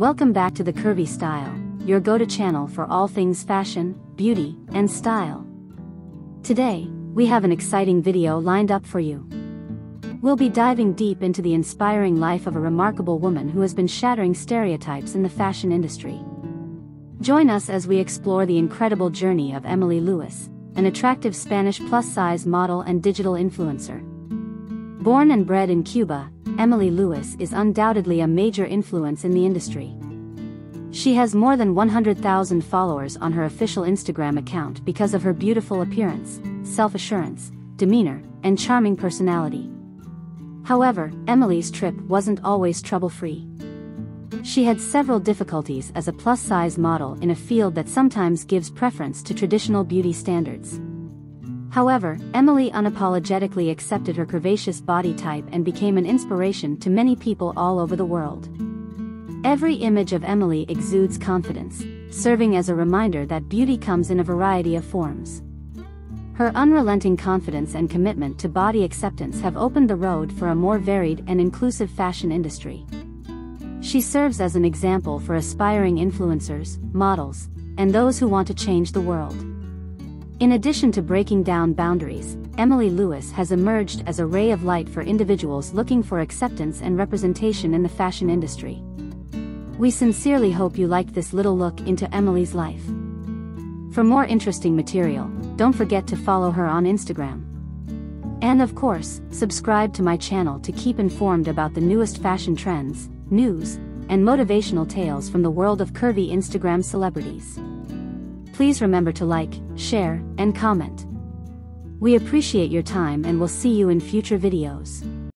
Welcome back to the Curvy Style, your go-to channel for all things fashion, beauty, and style. Today, we have an exciting video lined up for you. We'll be diving deep into the inspiring life of a remarkable woman who has been shattering stereotypes in the fashion industry. Join us as we explore the incredible journey of Emily Luis, an attractive Spanish plus-size model and digital influencer. Born and bred in Cuba, Emily Luis is undoubtedly a major influence in the industry. She has more than 100,000 followers on her official Instagram account because of her beautiful appearance, self-assurance, demeanor, and charming personality. However, Emily's trip wasn't always trouble-free. She had several difficulties as a plus-size model in a field that sometimes gives preference to traditional beauty standards. However, Emily unapologetically accepted her curvaceous body type and became an inspiration to many people all over the world. Every image of Emily exudes confidence, serving as a reminder that beauty comes in a variety of forms. Her unrelenting confidence and commitment to body acceptance have opened the road for a more varied and inclusive fashion industry. She serves as an example for aspiring influencers, models, and those who want to change the world. In addition to breaking down boundaries, Emily Luis has emerged as a ray of light for individuals looking for acceptance and representation in the fashion industry. We sincerely hope you liked this little look into Emily's life. For more interesting material, don't forget to follow her on Instagram. And of course, subscribe to my channel to keep informed about the newest fashion trends, news, and motivational tales from the world of curvy Instagram celebrities. Please remember to like, share, and comment. We appreciate your time and we'll see you in future videos.